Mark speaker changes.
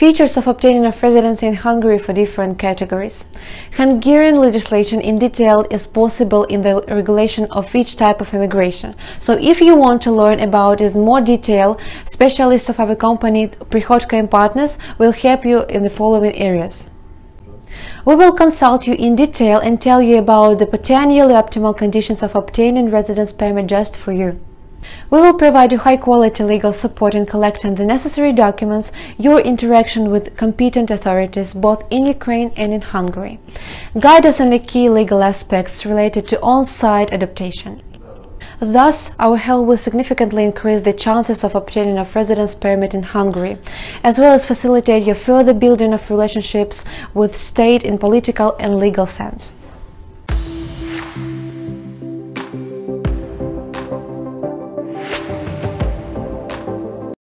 Speaker 1: Features of obtaining of residency in Hungary for different categories. Hungarian legislation in detail is possible in the regulation of each type of immigration. So if you want to learn about this more detail, specialists of our company Prikhodko and Partners will help you in the following areas. We will consult you in detail and tell you about the potentially optimal conditions of obtaining residence permit just for you. We will provide you high-quality legal support in collecting the necessary documents, your interaction with competent authorities both in Ukraine and in Hungary. Guide us in the key legal aspects related to on-site adaptation. Thus, our help will significantly increase the chances of obtaining a residence permit in Hungary, as well as facilitate your further building of relationships with state in political and legal sense.